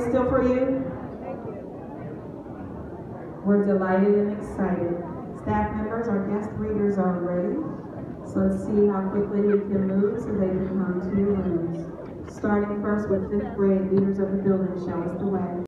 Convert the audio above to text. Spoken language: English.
still for you? We're delighted and excited. Staff members, our guest readers are ready. So let's see how quickly we can move so they can come to your rooms. Starting first with fifth grade, leaders of the building, show us the way.